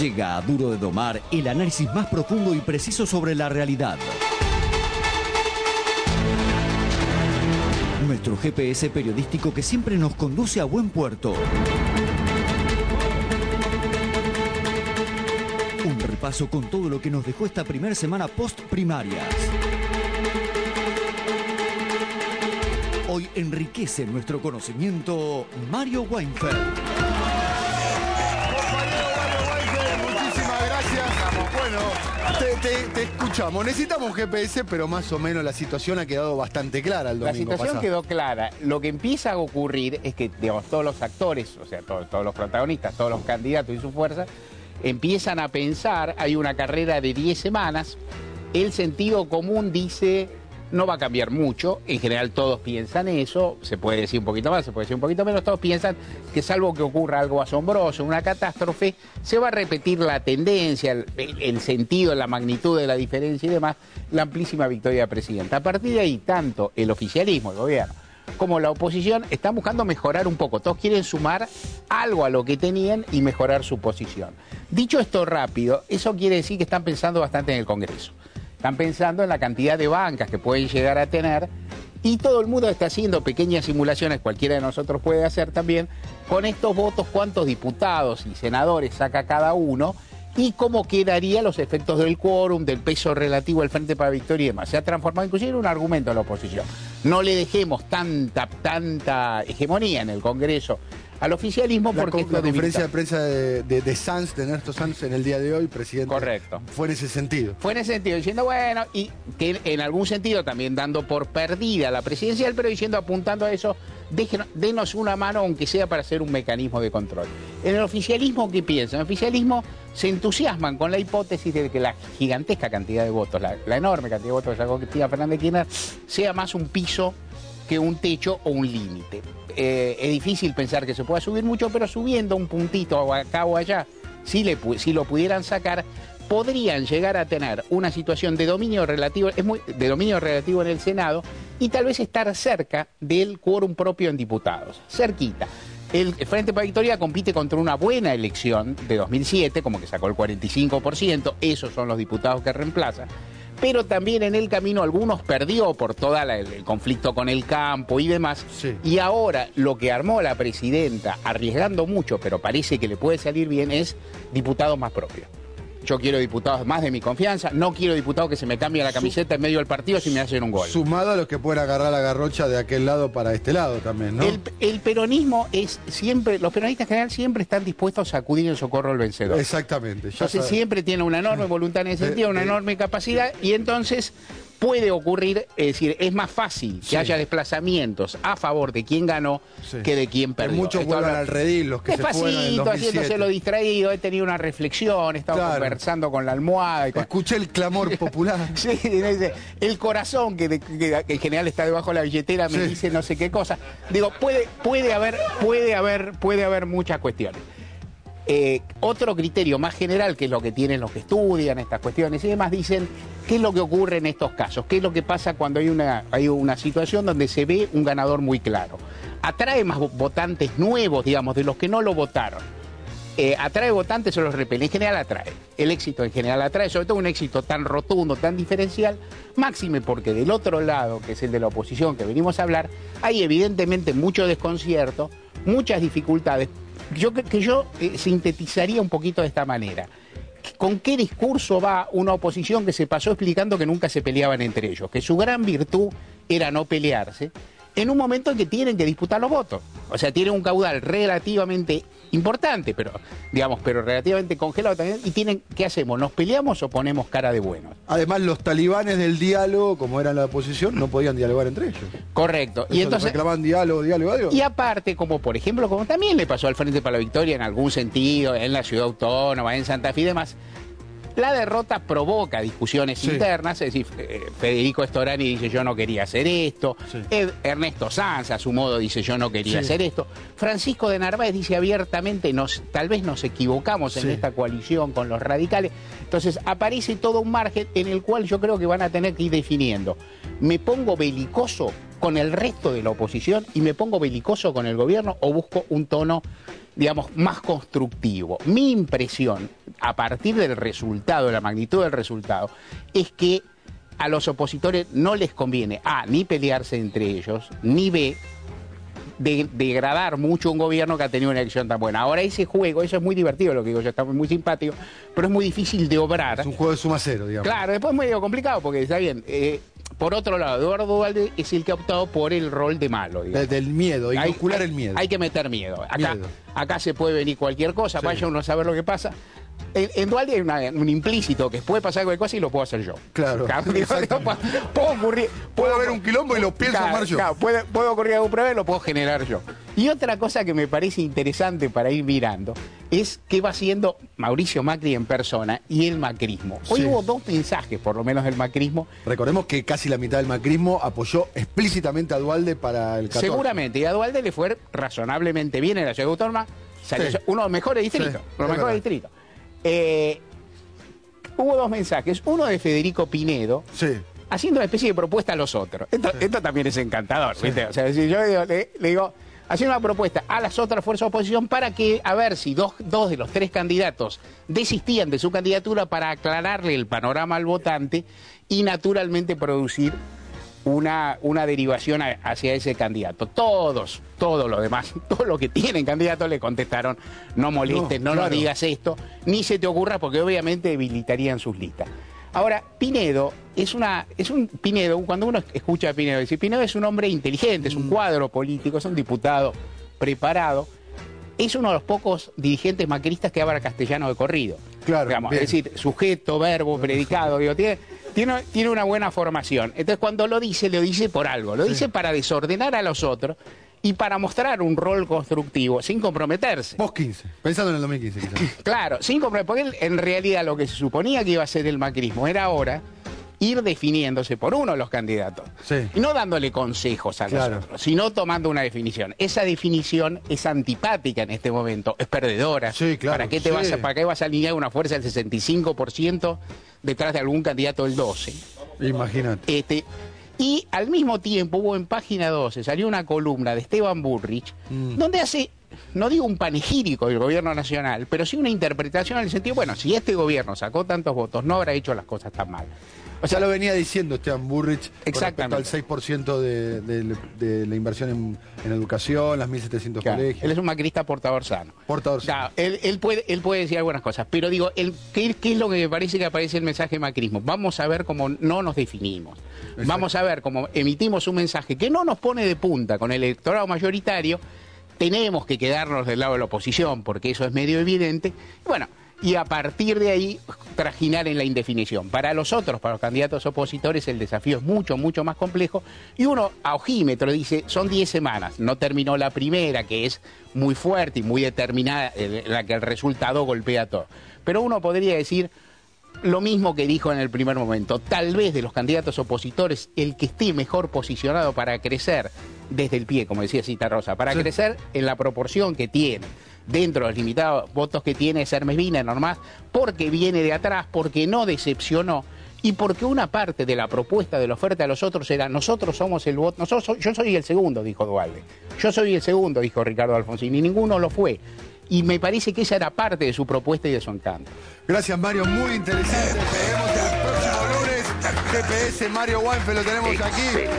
Llega a Duro de Domar el análisis más profundo y preciso sobre la realidad. Nuestro GPS periodístico que siempre nos conduce a buen puerto. Un repaso con todo lo que nos dejó esta primera semana post primarias. Hoy enriquece nuestro conocimiento Mario Weinfeld. Te, te- te escuchamos. Necesitamos un GPS, pero más o menos la situación ha quedado bastante clara el La domingo situación pasado. quedó clara. Lo que empieza a ocurrir es que, digamos, todos los actores, o sea, todos, todos los protagonistas, todos los candidatos y su fuerza, empiezan a pensar, hay una carrera de 10 semanas, el sentido común dice, no va a cambiar mucho, en general todos piensan eso, se puede decir un poquito más, se puede decir un poquito menos, todos piensan que salvo que ocurra algo asombroso, una catástrofe, se va a repetir la tendencia, el, sentido, la magnitud de la diferencia y demás, la amplísima victoria del presidente. A partir de ahí, tanto el oficialismo, el gobierno, como la oposición están buscando mejorar un poco. Todos quieren sumar algo a lo que tenían y mejorar su posición. Dicho esto rápido, eso quiere decir que están pensando bastante en el Congreso. Están pensando en la cantidad de bancas que pueden llegar a tener y todo el mundo está haciendo pequeñas simulaciones, cualquiera de nosotros puede hacer también, con estos votos, cuántos diputados y senadores saca cada uno y cómo quedarían los efectos del quórum, del peso relativo al Frente para Victoria y demás. Se ha transformado inclusive en un argumento a la oposición. No le dejemos tanta, tanta hegemonía en el Congreso al oficialismo La, porque la conferencia de prensa de, de, de Sanz, de Ernesto Sanz, en el día de hoy, presidente. Correcto. Fue en ese sentido. Fue en ese sentido, diciendo, bueno, y que en algún sentido también dando por perdida la presidencial, pero diciendo, apuntando a eso, denos una mano, aunque sea para hacer un mecanismo de control. En el oficialismo, ¿qué piensan? En el oficialismo se entusiasman con la hipótesis de que la gigantesca cantidad de votos, la, la enorme cantidad de votos que sacó Cristina Fernández de sea más un piso que un techo o un límite. Eh, es difícil pensar que se pueda subir mucho, pero subiendo un puntito acá o allá, si, le, lo pudieran sacar, podrían llegar a tener una situación de dominio relativo, de dominio relativo en el Senado y tal vez estar cerca del quórum propio en diputados, cerquita. El Frente para Victoria compite contra una buena elección de 2007, como que sacó el 45%, esos son los diputados que reemplaza, pero también en el camino algunos perdió por todo el conflicto con el campo y demás. Sí. Y ahora lo que armó la presidenta, arriesgando mucho, pero parece que le puede salir bien, es diputados más propios. Yo quiero diputados más de mi confianza, no quiero diputados que se me cambien la camiseta en medio del partido si me hacen un gol. Sumado a los que pueden agarrar la garrocha de aquel lado para este lado también, ¿no? El, el peronismo es siempre, los peronistas en general siempre están dispuestos a acudir en socorro al vencedor. Exactamente. ya Entonces sabe. siempre tiene una enorme voluntad en ese Eh, sentido, una eh. enorme capacidad y entonces puede ocurrir, es decir, es más fácil que Sí. haya desplazamientos a favor de quien ganó Sí. que de quien Que perdió. muchos Esto vuelvan habla- al redil, los que se fueron en el Despacito, 2007. haciéndose lo distraído, he tenido una reflexión, he estado Claro. conversando con la almohada y con... Escuché el clamor popular. Sí, el corazón que, de- que- que en general está debajo de la billetera me Sí. dice no sé qué cosa. Digo, puede, puede haber, puede haber, puede haber muchas cuestiones. Eh, otro criterio más general, que es lo que tienen los que estudian estas cuestiones y demás, dicen qué es lo que ocurre en estos casos, qué es lo que pasa cuando hay una, hay una situación donde se ve un ganador muy claro. Atrae más vo- votantes nuevos, digamos, de los que no lo votaron. Eh, atrae votantes o los repele. En general atrae. El éxito en general atrae, sobre todo un éxito tan rotundo, tan diferencial, máxime porque del otro lado, que es el de la oposición que venimos a hablar, hay evidentemente mucho desconcierto, muchas dificultades. Yo que yo eh, sintetizaría un poquito de esta manera. ¿Con qué discurso va una oposición que se pasó explicando que nunca se peleaban entre ellos? Que su gran virtud era no pelearse, en un momento en que tienen que disputar los votos. O sea, tienen un caudal relativamente importante, pero digamos, pero relativamente congelado también. Y tienen, ¿qué hacemos? ¿Nos peleamos o ponemos cara de buenos? Además, los talibanes del diálogo, como eran la oposición, no podían dialogar entre ellos. Correcto. Eso Y entonces, reclamaban diálogo, diálogo, diálogo. Y aparte, como por ejemplo, como también le pasó al Frente para la Victoria en algún sentido, en la ciudad autónoma, en Santa Fe y demás, la derrota provoca discusiones Sí. internas, es decir, eh, Federico Storani dice yo no quería hacer esto, Sí. Ernesto Sanz a su modo dice yo no quería Sí. hacer esto, Francisco de Narváez dice abiertamente nos, tal vez nos equivocamos en esta coalición con los radicales, entonces aparece todo un margen en el cual yo creo que van a tener que ir definiendo, me pongo belicoso con el resto de la oposición y me pongo belicoso con el gobierno o busco un tono digamos, más constructivo. Mi impresión, a partir del resultado, de la magnitud del resultado, es que a los opositores no les conviene, A, ni pelearse entre ellos, ni B, de, degradar mucho un gobierno que ha tenido una elección tan buena. Ahora ese juego, eso es muy divertido lo que digo yo, está muy simpático, pero es muy difícil de obrar. Es un juego de suma cero, digamos. Claro, después es medio complicado porque está bien. eh, por otro lado, Eduardo Duvalde es el que ha optado por el rol de malo. digamos. De- del miedo, Hay- inocular hay- el miedo. Hay que meter miedo. Acá, Miedo. acá se puede venir cualquier cosa, Sí. vaya uno a saber lo que pasa. En, en Dualde hay una- un implícito que puede pasar cualquier cosa y lo puedo hacer yo. Claro, digo, exactamente. digo, puedo ocurrir. Puede haber un quilombo y lo pienso Claro, armar yo. claro, puede, puede ocurrir algún problema y lo puedo generar yo. Y otra cosa que me parece interesante para ir mirando es qué va haciendo Mauricio Macri en persona y el macrismo. Hoy Sí. hubo dos mensajes, por lo menos del macrismo, Recordemos que casi la mitad del macrismo apoyó explícitamente a Dualde para el 14. Seguramente, y a Dualde le fue razonablemente bien en la ciudad autónoma, salió Sí. uno de los mejores distritos, Sí, uno de los mejores distritos. Eh, hubo dos mensajes, uno de Federico Pinedo, Sí. haciendo una especie de propuesta a los otros. Esto, esto también es encantador, ¿viste? O sea, si yo digo- le, le digo, haciendo una propuesta a las otras fuerzas de oposición para que, a ver si dos, dos de los tres candidatos desistían de su candidatura para aclararle el panorama al votante y naturalmente producir una, una derivación a- hacia ese candidato. Todos, todos los demás, todos los que tienen candidatos le contestaron, no molestes, No, no, nos digas esto, ni se te ocurra porque obviamente debilitarían sus listas. Ahora, Pinedo es una, es un Pinedo, cuando uno escucha a Pinedo, dice, Pinedo es un hombre inteligente, es un Mm. cuadro político, es un diputado preparado, es uno de los pocos dirigentes macristas que habla castellano de corrido. Claro, Digamos, es decir, sujeto, verbo, predicado, digo, tiene, tiene, tiene una buena formación. Entonces cuando lo dice, lo dice por algo, lo dice para desordenar a los otros y para mostrar un rol constructivo sin comprometerse. Post 15. Pensando en el 2015, quizás. Claro, sin comprometerse, porque él, en realidad lo que se suponía que iba a ser el macrismo era ahora ir definiéndose por uno de los candidatos. Sí. Y no dándole consejos a los Claro. otros, sino tomando una definición. Esa definición es antipática en este momento, es perdedora. Sí, claro, ¿Para qué te sí. vas a, para qué vas a alinear una fuerza del 65% detrás de algún candidato del 12? Imagínate. Este, y al mismo tiempo hubo en página 12, salió una columna de Esteban Burrich, Mm. donde hace, no digo un panegírico del gobierno nacional, pero sí una interpretación en el sentido, bueno, si este gobierno sacó tantos votos, no habrá hecho las cosas tan mal. O sea, lo venía diciendo Esteban Burrich con Exactamente. respecto al 6% de, de- de la inversión en, en educación, las 1.700 Claro, colegios. él es un macrista portador sano. Portador sano. Claro, él, él puede, él puede decir algunas cosas, pero digo, él, ¿qué, qué es lo que me parece que aparece el mensaje de macrismo? Vamos a ver cómo no nos definimos. Vamos a ver cómo emitimos un mensaje que no nos pone de punta con el electorado mayoritario. Tenemos que quedarnos del lado de la oposición, porque eso es medio evidente. Y Bueno, y a partir de ahí trajinar en la indefinición. Para los otros, para los candidatos opositores, el desafío es mucho, mucho más complejo. Y uno a ojímetro dice, son 10 semanas, no terminó la primera, que es muy fuerte y muy determinada, la que el resultado golpea todo. Pero uno podría decir lo mismo que dijo en el primer momento. Tal vez de los candidatos opositores, el que esté mejor posicionado para crecer desde el pie, como decía Cita Rosa, para crecer en la proporción que tiene, dentro de los limitados votos que tiene es Hermes Vina, normal, porque viene de atrás, porque no decepcionó. Y porque una parte de la propuesta de la oferta de los otros era nosotros somos el voto, nosotros, yo soy el segundo, dijo Dualde. Yo soy el segundo, dijo Ricardo Alfonsín, y ninguno lo fue. Y me parece que esa era parte de su propuesta y de su encanto. Gracias, Mario. Muy interesante. Te vemos el próximo lunes. GPS Mario Weinfeld lo tenemos aquí.